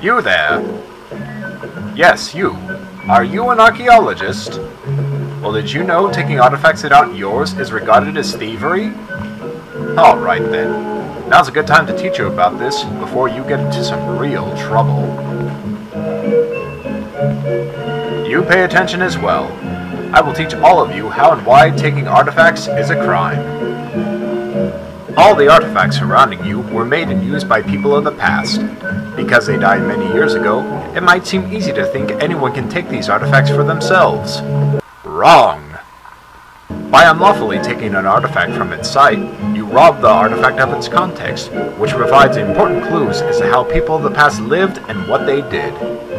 You there? Yes, you. Are you an archaeologist? Well, did you know taking artifacts that aren't yours is regarded as thievery? Alright then. Now's a good time to teach you about this before you get into some real trouble. You pay attention as well. I will teach all of you how and why taking artifacts is a crime. All the artifacts surrounding you were made and used by people of the past. Because they died many years ago, it might seem easy to think anyone can take these artifacts for themselves. Wrong! By unlawfully taking an artifact from its site, you rob the artifact of its context, which provides important clues as to how people of the past lived and what they did.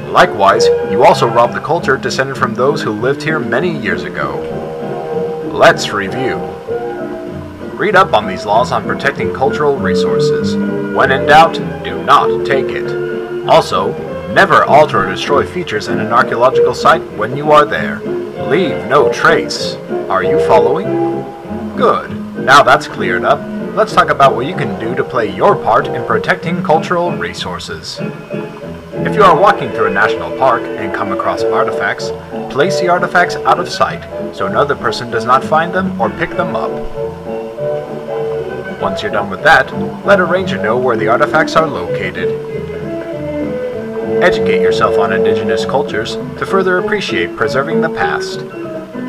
Likewise, you also rob the culture descended from those who lived here many years ago. Let's review. Read up on these laws on protecting cultural resources. When in doubt, do not take it. Also, never alter or destroy features in an archaeological site when you are there. Leave no trace. Are you following? Good. Now that's cleared up, let's talk about what you can do to play your part in protecting cultural resources. If you are walking through a national park and come across artifacts, place the artifacts out of sight so another person does not find them or pick them up. Once you're done with that, let a ranger know where the artifacts are located. Educate yourself on indigenous cultures to further appreciate preserving the past.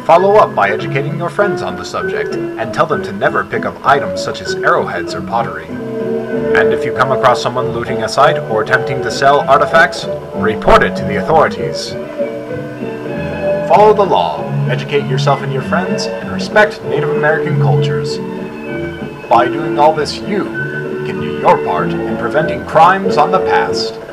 Follow up by educating your friends on the subject and tell them to never pick up items such as arrowheads or pottery. And if you come across someone looting a site or attempting to sell artifacts, report it to the authorities. Follow the law, educate yourself and your friends, and respect Native American cultures. By doing all this, you can do your part in preventing crimes on the past.